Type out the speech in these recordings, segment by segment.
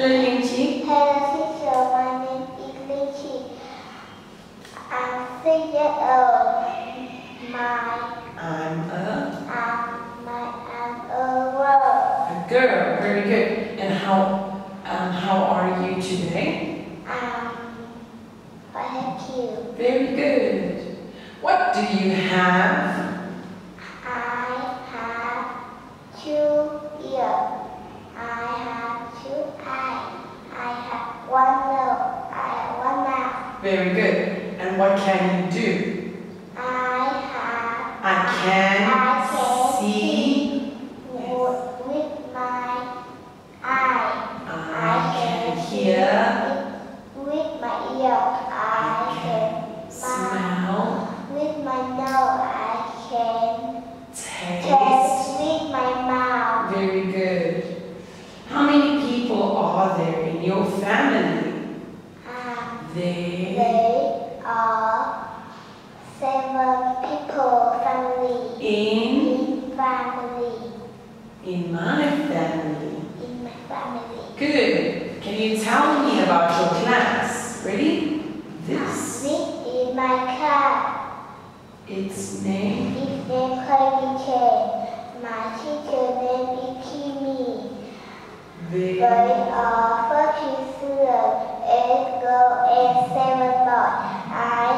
Hello, Linh Chi. Hello, teacher. My name is Linh Chi. I'm six years old. My, I'm a, I'm, my, I'm a girl. a girl. Very good. And how, um, how are you today? Um, thank you. Very good. What do you have? I have two ears. I have two eyes. I have one nose. I have one mouth. Very good. And what can you do? I have I can, I can see. with with my eye. I can hear. With my ear, I can Smell. With my nose, I can Taste. taste. With my mouth, Very good. How many people are there in your family? There. they are seven people family. In In family, in my family. in my family. Good. Can you tell me about your class? Ready? This. This is my class. Its name. His name Chloe Chen. My teacher name is Kimi. They Very. are thirty students, eight girls and seven boys. I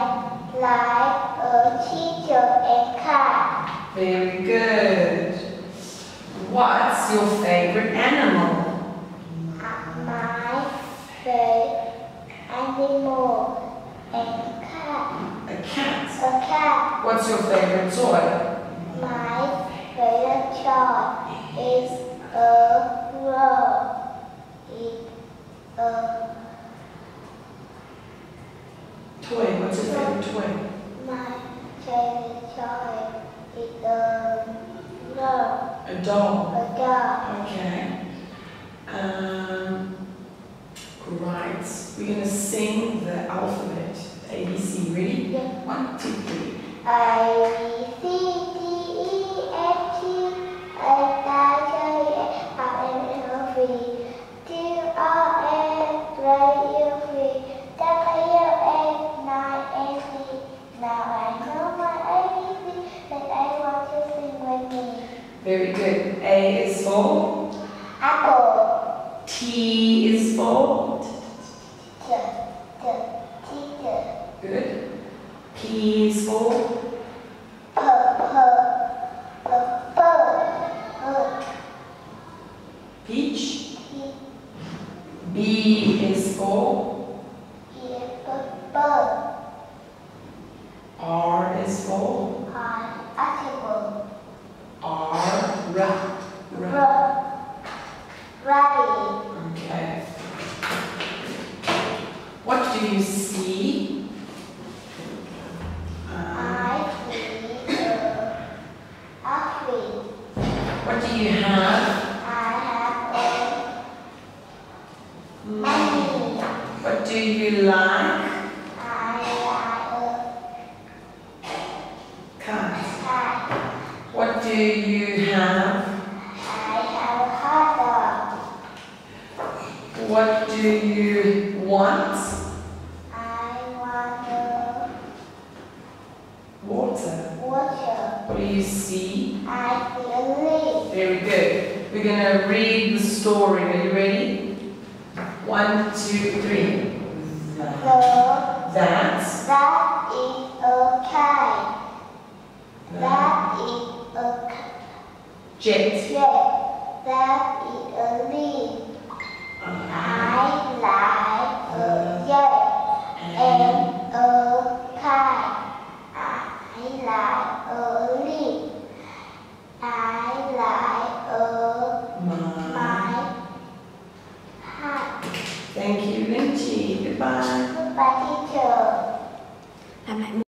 like a teacher and class. Very. What's your favorite animal? My favorite animal and cat. A cat. A cat. What's your favorite toy? My favorite toy is a girl. It's a Toy. What's your favorite toy? my favorite toy is a girl. A doll. A girl. Okay. Um, right. We're going to sing the alphabet. ABC. Ready? Yeah. One, two, three. A B C D Very good. A is for. Apple. T is for. T T. Good. P is for. Peach. B is for. R is for. on article you like? I Cat. have. What do you have? I have a hot dog. What do you want? I want Water. water. What do you see? I see a. Very good. We're going to read the story. Are you ready? One, two, three. No. That's? That is a kite. That is a kite. Jet. That is a. I like a jet uh-huh. and a kite. I like a leaf.